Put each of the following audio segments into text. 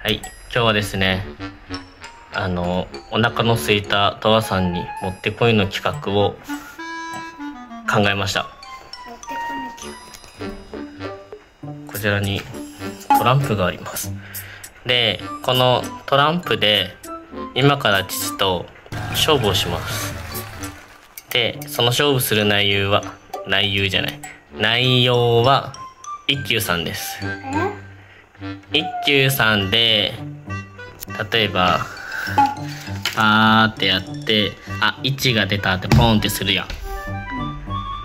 はい、今日はですね、あの、お腹の空いたトワさんにもってこいの企画を考えました。こちらにトランプがあります。で、このトランプで今から父と勝負をします。で、その勝負する内容は、内容じゃない。内容は一休さんです。一休さんで例えばパーってやってあ1が出たってポンってするやん。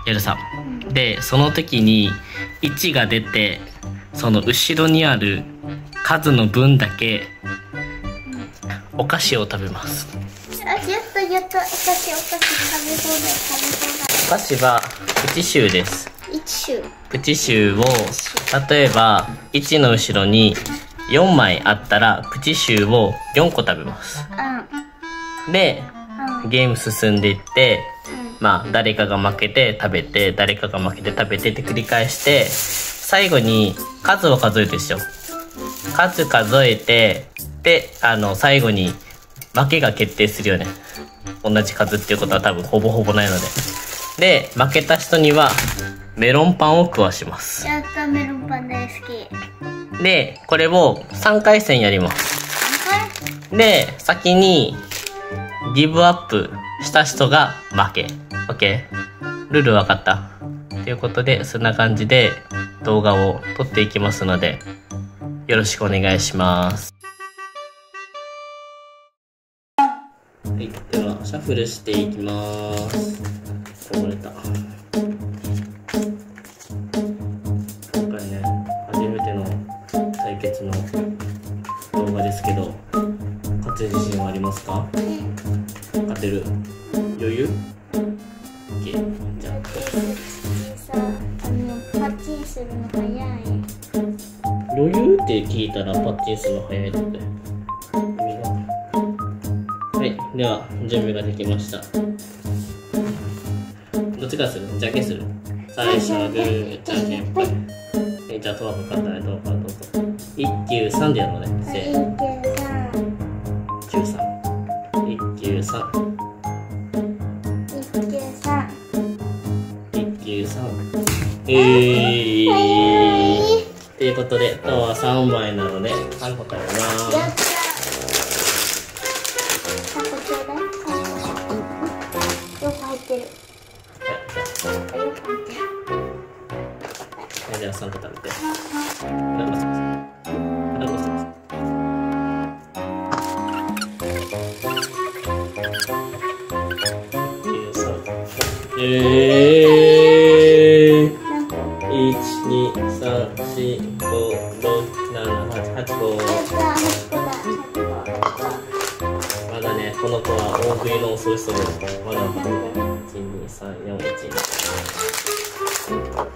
やるさでその時に1が出てその後ろにある数の分だけお菓子を食べます。あ、やったやった。お菓子お菓子食べ放題食お菓子はプチシューですシュー。を例えば1の後ろに4枚あったらプチシューを4個食べます。うん。でうん。ゲーム進んでいってまあ誰かが負けて食べて誰かが負けて食べてって繰り返して最後に数を数えるでしょ数数えてであの最後に負けが決定するよね。同じ数っていうことは多分ほぼほぼないので。で負けた人にはメロンパンを食わしますやったメロンパン大好き。でこれを3回戦やりますはで、先にギブアップした人が負け。OK? ルール分かった？ということで、そんな感じで動画を撮っていきますので、よろしくお願いします。はい、では、シャッフルしていきます。こぼれた。勝つ自信はありますか？勝てる。余裕 ?OK じゃあ。あ、パチンするの早い。余裕って聞いたらパチンするの早いのではいでは準備ができました。どっちからする？じゃけする？最初はグーじゃけんぽいじゃあトワ分かったらどうかどうぞ。1級3でやろうねせーの。13 1級3一九三。一級三えー。ということで、今日は3枚なので、3個食べまえー、なんか。1、2、3、4、5、6、7、8、8個。やった。八。まだね、この子は大食いの遅い人です。まだまだ。1、2、3、4、1。は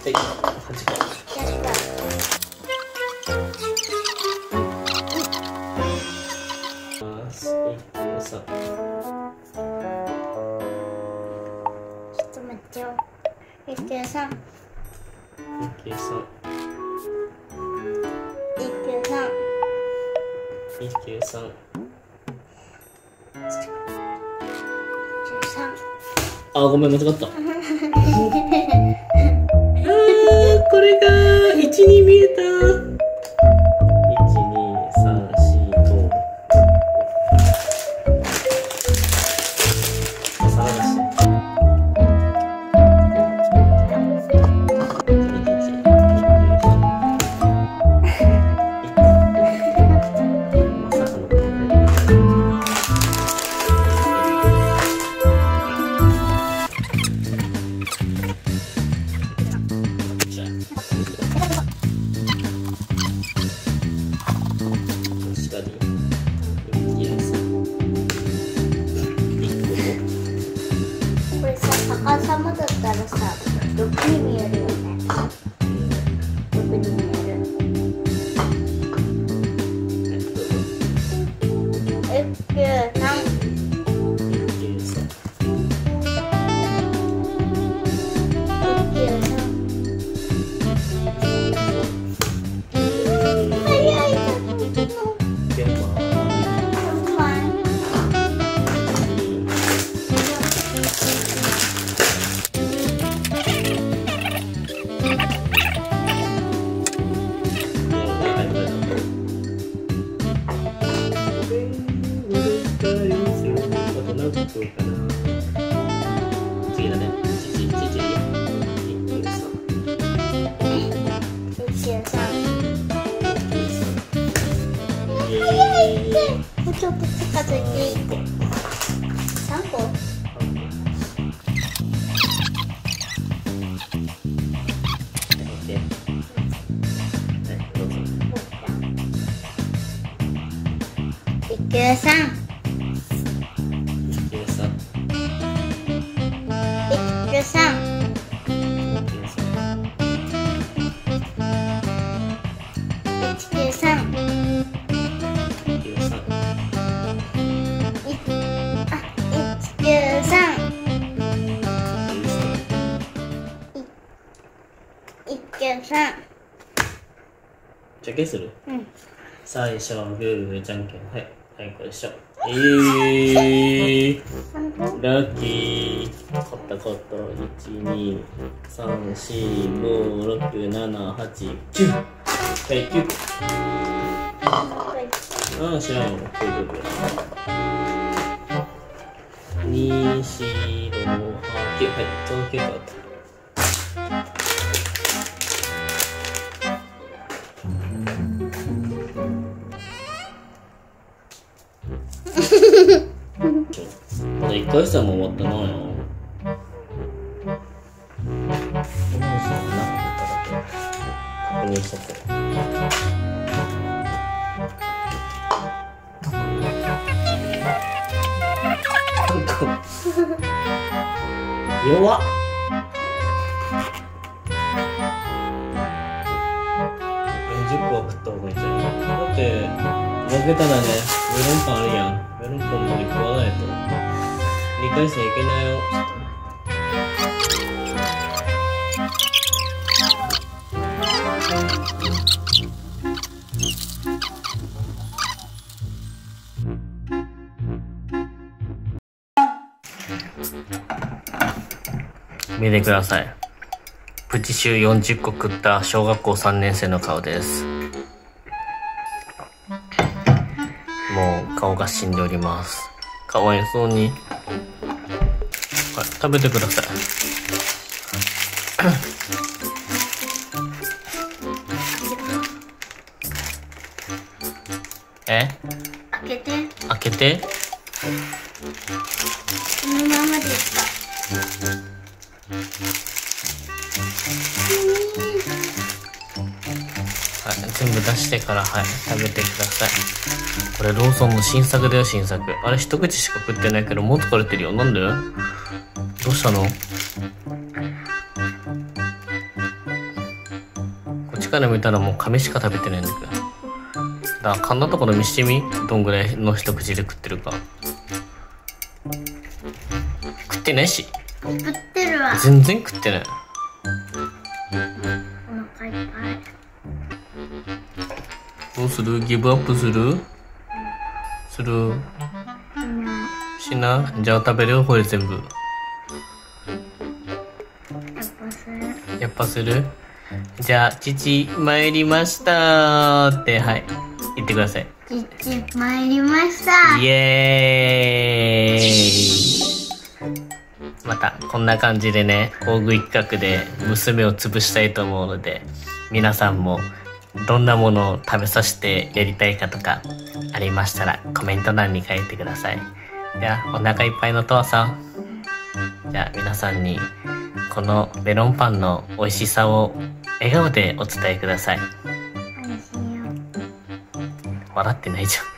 い、8個。やった。一九三。1、3。一九三。1、3。十三。あ、ごめん、間違った。あー、これが1に見えた。一級さん。一級さん。一級さん。じゃけするうん。最初はグーグーじゃんけん。はいはいこれでしょえーラッキー。勝った勝った1 2 3 4 5 6 7 8 9はい9ああ知らん。よ9個ぐらい2 4 6 8 9はいちょうど9個あった。まだ1回戦も終わってないよ。お前さん。弱っ。え10個は食った方がいいんじゃない？だって負けたらねメロンパンあるやん。メロンパンまで食わないと2回戦いけないよ。見てください。プチシュー40個食った小学校3年生の顔です。もう顔が死んでおります。かわいそうに。食べてください。え？開けて。開けて。このままではい、全部出してから、はい、食べてください。これローソンの新作だよ、新作。あれ一口しか食ってないけど、もう疲れてるよ。なんで？どうしたの？こっちから見たらもう紙しか食べてないんだけど。だから噛んだところ見してみどんぐらいの一口で食ってるか。食ってないし。食ってるわ。全然食ってない。お腹いっぱい。どうする？ギブアップする？する？うんしな？じゃあ食べるよこれ全部れやっぱするじゃあ父参りましたってはい。言ってください。父参りました。イエーイ。またこんな感じでね大食い企画で娘を潰したいと思うので皆さんもどんなものを食べさせてやりたいかとかありましたらコメント欄に書いてください。じゃあお腹いっぱいの父さん。じゃあ皆さんにこのメロンパンの美味しさを笑顔でお伝えください。笑ってないじゃん